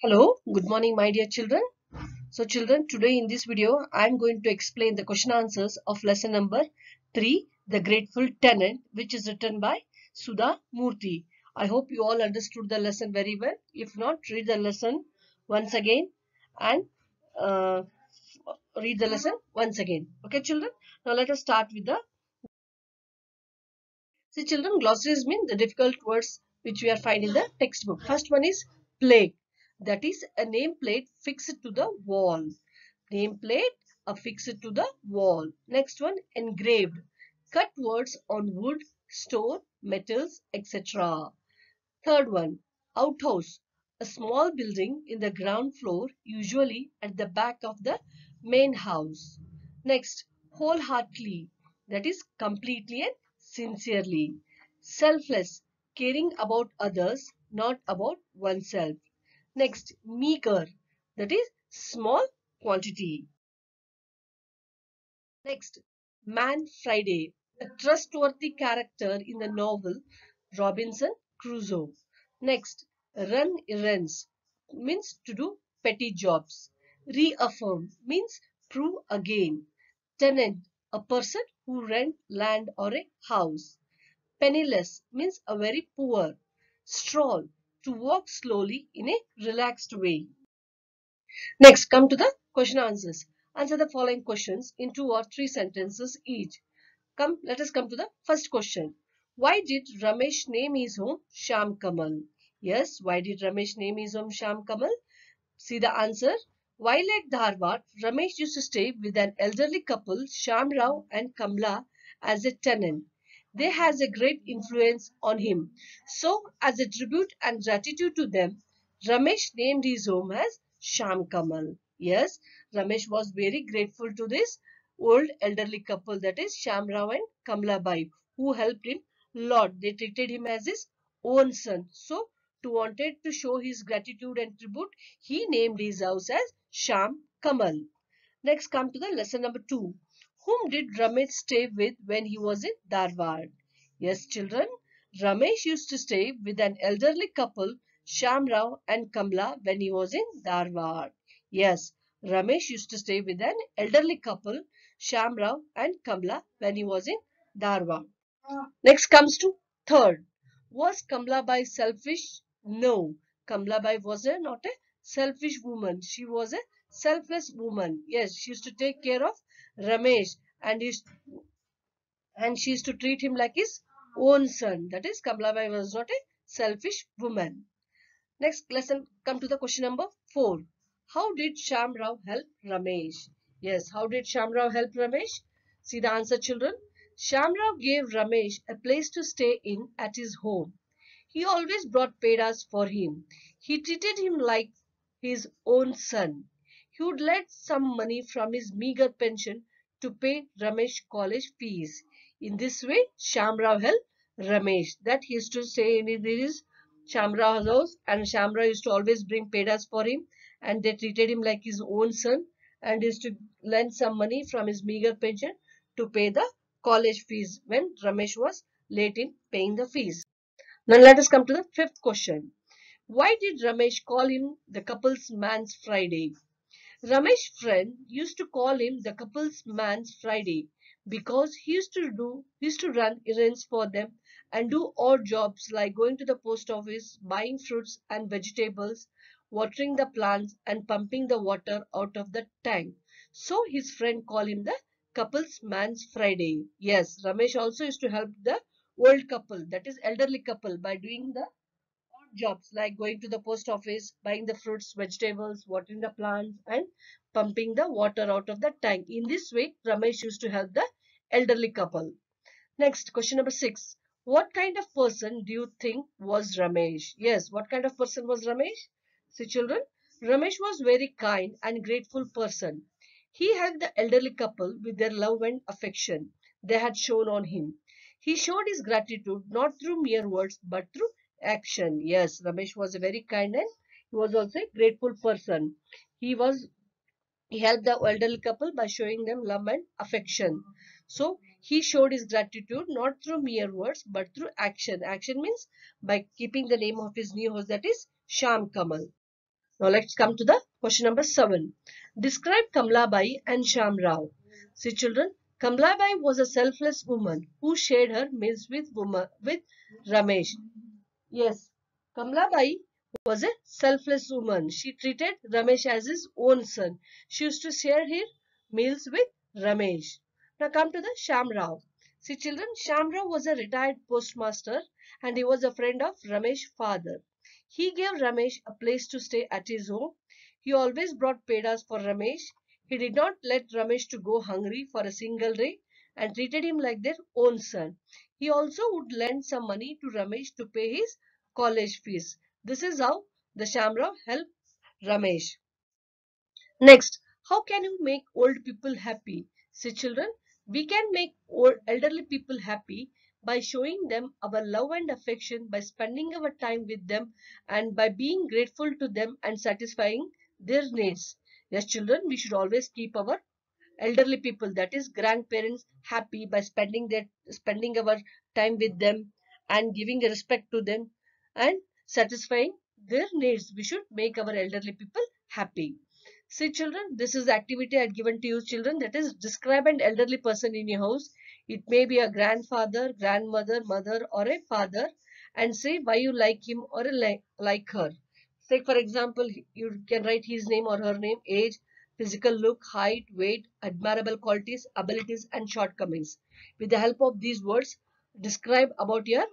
Hello, good morning my dear children. So children, today in this video, I am going to explain the question answers of lesson number 3, The Grateful Tenant, which is written by Sudha Murthy. I hope you all understood the lesson very well. If not, read the lesson once again and uh, read the lesson once again. Okay children, now let us start with the See children, glossaries mean the difficult words which we are finding in the textbook. First one is plaque. That is a nameplate fixed to the wall. Nameplate affixed to the wall. Next one engraved. Cut words on wood, stone, metals, etc. Third one outhouse. A small building in the ground floor usually at the back of the main house. Next wholeheartedly. That is completely and sincerely. Selfless. Caring about others, not about oneself. Next, meager, that is small quantity. Next, Man Friday, a trustworthy character in the novel Robinson Crusoe. Next, run errands means to do petty jobs. Reaffirm means prove again. Tenant, a person who rent land or a house. Penniless means a very poor. Stroll, to walk slowly in a relaxed way. Next, come to the question answers. Answer the following questions in two or three sentences each. Come, let us come to the first question. Why did Ramesh name his home Sham Kamal? Yes, why did Ramesh name his home Sham Kamal? See the answer. While at Dharwad, Ramesh used to stay with an elderly couple, Sham Rao and Kamla, as a tenant they has a great influence on him. So, as a tribute and gratitude to them, Ramesh named his home as Sham Kamal. Yes, Ramesh was very grateful to this old elderly couple that is Sham Rao and Kamla Bai who helped him a lot. They treated him as his own son. So, to wanted to show his gratitude and tribute, he named his house as Sham Kamal. Next, come to the lesson number two. Whom did Ramesh stay with when he was in Dharwad? Yes, children, Ramesh used to stay with an elderly couple, Shamrao and Kamla, when he was in Dharwad. Yes, Ramesh used to stay with an elderly couple, Shamrao and Kamla, when he was in Dharwad. Next comes to third. Was Kamlabai selfish? No, Kamlabai was a, not a selfish woman. She was a selfless woman. Yes, she used to take care of Ramesh and his, and she used to treat him like his own son. That is, Kamlabai was not a selfish woman. Next lesson, come to the question number 4. How did Shamrao help Ramesh? Yes, how did Shamrao help Ramesh? See the answer children. Shamrao gave Ramesh a place to stay in at his home. He always brought pedas for him. He treated him like his own son. He would let some money from his meager pension to pay Ramesh college fees. In this way, Shamrao helped Ramesh. That he used to say in his Shamrao's house and Shamrao used to always bring pedas for him and they treated him like his own son and used to lend some money from his meager pension to pay the college fees when Ramesh was late in paying the fees. Now let us come to the fifth question. Why did Ramesh call him the couple's man's Friday? Ramesh friend used to call him the couple's man's Friday because he used to do he used to run errands for them and do odd jobs like going to the post office, buying fruits and vegetables, watering the plants and pumping the water out of the tank. So his friend called him the couple's man's Friday. Yes, Ramesh also used to help the old couple that is elderly couple by doing the jobs like going to the post office, buying the fruits, vegetables, watering the plants and pumping the water out of the tank. In this way, Ramesh used to help the elderly couple. Next, question number six. What kind of person do you think was Ramesh? Yes, what kind of person was Ramesh? See children, Ramesh was very kind and grateful person. He helped the elderly couple with their love and affection they had shown on him. He showed his gratitude not through mere words but through action. Yes, Ramesh was a very kind and he was also a grateful person. He was he helped the elderly couple by showing them love and affection. So he showed his gratitude not through mere words but through action. Action means by keeping the name of his new house that is Sham Kamal. Now let's come to the question number 7. Describe Kamlabai and Sham Rao. See children, Kamlabai was a selfless woman who shared her meals with woman, with Ramesh. Yes, Kamlabai was a selfless woman. She treated Ramesh as his own son. She used to share her meals with Ramesh. Now come to the Sham Rao. See children, Sham Rao was a retired postmaster and he was a friend of Ramesh's father. He gave Ramesh a place to stay at his home. He always brought pedas for Ramesh. He did not let Ramesh to go hungry for a single day and treated him like their own son. He also would lend some money to Ramesh to pay his college fees. This is how the Sham Rao helped Ramesh. Next, how can you make old people happy? See children, we can make old elderly people happy by showing them our love and affection, by spending our time with them, and by being grateful to them and satisfying their needs. Yes, children, we should always keep our elderly people, that is grandparents, happy by spending their spending our time with them and giving respect to them and satisfying their needs. We should make our elderly people happy. See children, this is the activity I had given to you children that is describe an elderly person in your house it may be a grandfather, grandmother, mother or a father and say why you like him or like, like her. Say for example, you can write his name or her name, age, physical look, height, weight, admirable qualities, abilities and shortcomings. With the help of these words, describe about your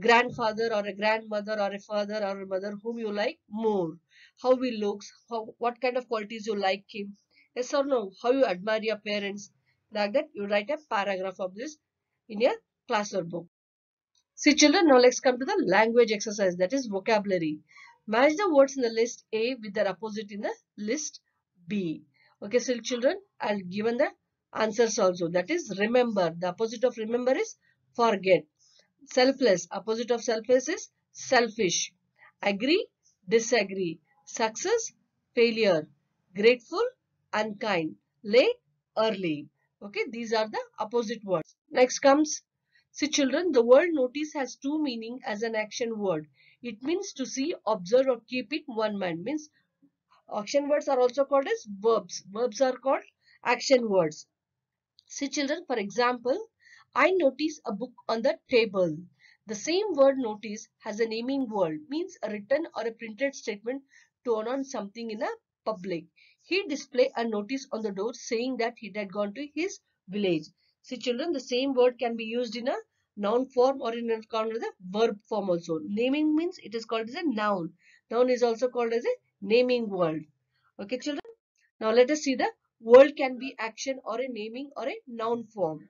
grandfather or a grandmother or a father or a mother whom you like more. How he looks, how, what kind of qualities you like him. Yes or no, how you admire your parents, like that, you write a paragraph of this in your class or book. See children, now let's come to the language exercise that is vocabulary. Match the words in the list A with their opposite in the list B. Okay, so children, I'll given the answers also. That is remember. The opposite of remember is forget. Selfless. Opposite of selfless is selfish. Agree, disagree. Success, failure. Grateful, unkind. Late, early. Okay, these are the opposite words. Next comes, see children, the word notice has two meaning as an action word. It means to see, observe or keep it one mind. Means action words are also called as verbs. Verbs are called action words. See children, for example, I notice a book on the table. The same word notice has a naming word, means a written or a printed statement to on something in a public. He displayed a notice on the door saying that he had gone to his village. See children, the same word can be used in a noun form or in a verb form also. Naming means it is called as a noun. Noun is also called as a naming world. Okay children. Now let us see the world can be action or a naming or a noun form.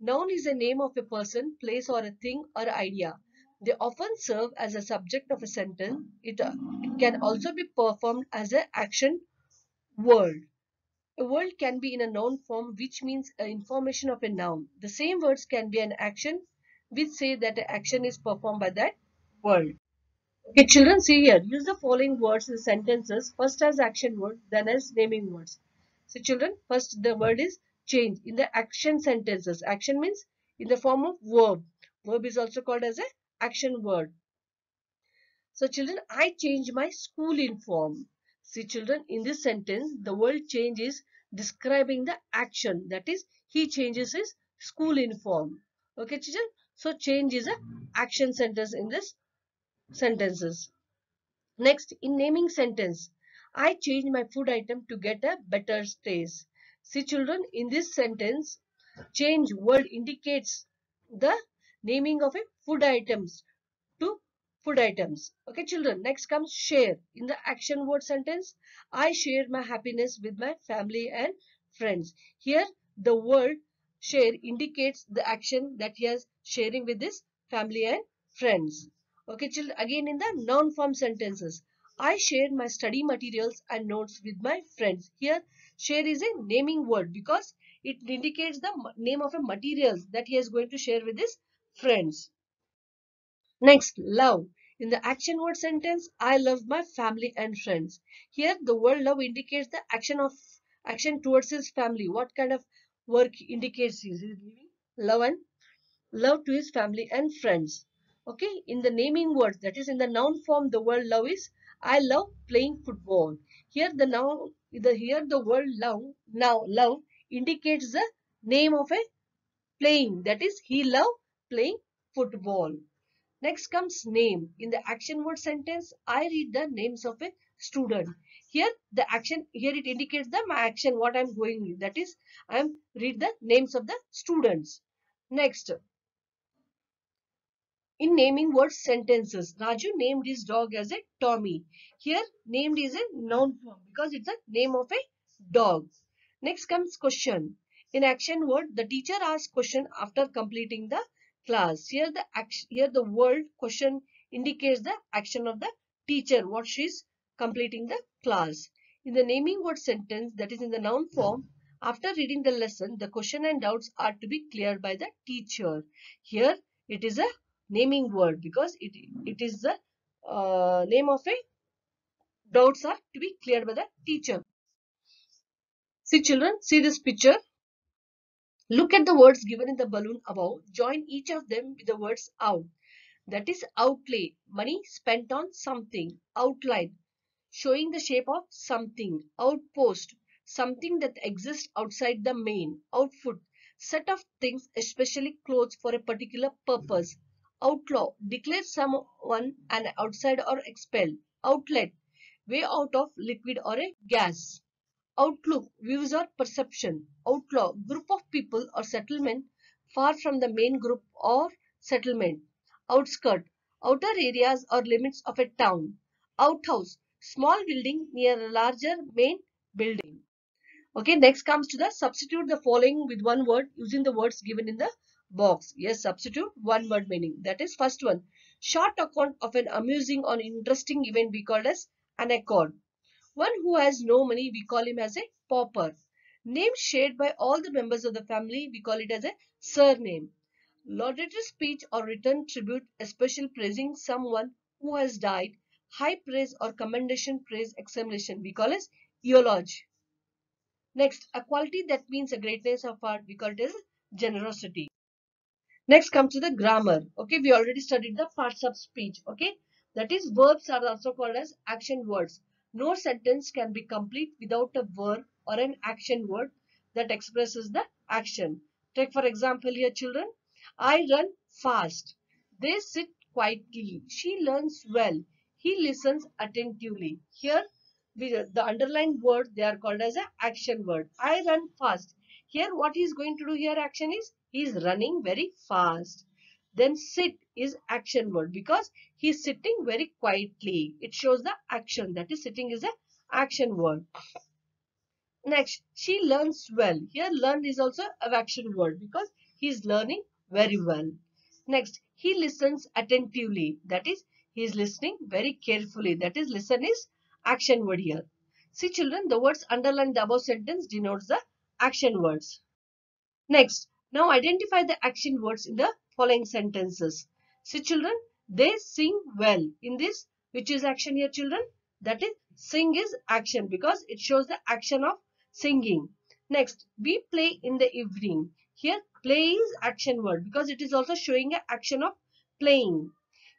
Noun is a name of a person, place or a thing or idea. They often serve as a subject of a sentence. It, uh, it can also be performed as an action Word. A word can be in a noun form which means an information of a noun. The same words can be an action which say that an action is performed by that word. Okay, children, see here. Use the following words in sentences. First as action word, then as naming words. So children, first the word is change in the action sentences. Action means in the form of verb. Verb is also called as a action word. So children, I change my school uniform. See children, in this sentence, the word change is describing the action. That is, he changes his school uniform. Okay children. So change is a action sentence in this sentences. Next, in naming sentence, I change my food item to get a better taste. See children, in this sentence, change word indicates the naming of a food items to food items. Okay, children. Next comes share. In the action word sentence, I share my happiness with my family and friends. Here, the word share indicates the action that he is sharing with his family and friends. Okay, children. Again, in the noun form sentences, I share my study materials and notes with my friends. Here, share is a naming word because it indicates the name of a materials that he is going to share with his friends. Next, love. In the action word sentence, I love my family and friends. Here, the word love indicates the action of action towards his family. What kind of work indicates he is giving love and love to his family and friends. Okay, in the naming words, that is in the noun form, the word love is I love playing football. Here the noun the here the word love now love indicates the name of a playing that is he love playing football. Next comes name. In the action word sentence, I read the names of a student. Here the action here it indicates the my action what I am going that is I am read the names of the students. Next in naming word sentences, Raju named his dog as a Tommy. Here named is a noun form because it's a name of a dog. Next comes question. In action word, the teacher asks question after completing the class. Here the action, here the word question indicates the action of the teacher, what she is completing the class. In the naming word sentence, that is in the noun form, after reading the lesson, the question and doubts are to be cleared by the teacher. Here it is a naming word because it, it is the uh, name of a doubts are to be cleared by the teacher. See children, see this picture. Look at the words given in the balloon above. Join each of them with the words out. That is outlay, money spent on something. Outline, showing the shape of something. Outpost, something that exists outside the main. Outfit, set of things, especially clothes for a particular purpose. Outlaw, declare someone an outside or expelled. Outlet, way out of liquid or a gas. Outlook, views or perception. Outlaw, group of people or settlement far from the main group or settlement. Outskirt, outer areas or limits of a town. Outhouse, small building near a larger main building. Okay, next comes to the substitute the following with one word using the words given in the box. Yes, substitute one word meaning. That is first one. Short account of an amusing or interesting event we call as an accord. One who has no money, we call him as a pauper. Name shared by all the members of the family, we call it as a surname. Laudatory speech or written tribute, especially praising someone who has died. High praise or commendation, praise, exclamation, we call as eulogy. Next, a quality that means a greatness of heart we call it as generosity. Next comes to the grammar. Okay, we already studied the parts of speech. Okay, that is verbs are also called as action words. No sentence can be complete without a verb or an action word that expresses the action. Take for example here children. I run fast. They sit quietly. She learns well. He listens attentively. Here the underlined word they are called as an action word. I run fast. Here what he is going to do here action is he is running very fast. Then sit is action word because he is sitting very quietly. It shows the action that is sitting is a action word. Next, she learns well. Here learn is also a action word because he is learning very well. Next, he listens attentively. That is, he is listening very carefully. That is, listen is action word here. See children, the words underlined the above sentence denotes the action words. Next, now identify the action words in the following sentences. See children, they sing well. In this, which is action here children? That is, sing is action because it shows the action of singing. Next, we play in the evening. Here, play is action word because it is also showing an action of playing.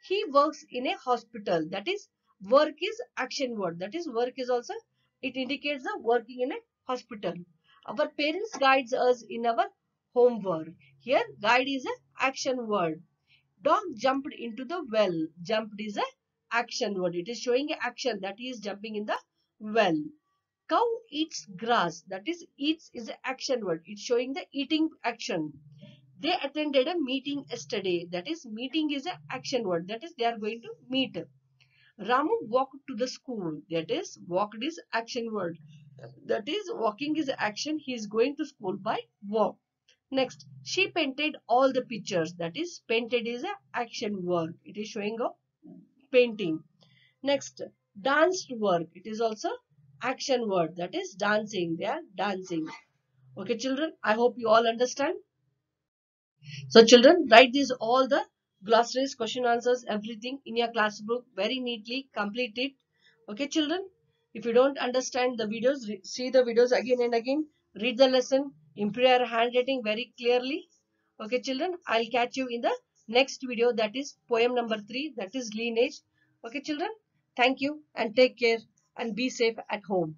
He works in a hospital. That is, work is action word. That is, work is also, it indicates the working in a hospital. Our parents guides us in our homework. Here guide is an action word. Dog jumped into the well. Jumped is an action word. It is showing action that he is jumping in the well. Cow eats grass. That is eats is an action word. It's showing the eating action. They attended a meeting yesterday. That is meeting is an action word. That is they are going to meet. Ramu walked to the school. That is walked is action word. That is walking is action. He is going to school by walk. Next, she painted all the pictures. That is, painted is a action work. It is showing a painting. Next, danced work. It is also action word. That is dancing. They are dancing. Okay, children. I hope you all understand. So, children, write these all the glossaries, question answers, everything in your class book very neatly. Complete it. Okay, children. If you don't understand the videos, see the videos again and again. Read the lesson improve your handwriting very clearly. Okay, children, I'll catch you in the next video that is poem number 3 that is lineage. Okay, children, Thank you and take care and be safe at home.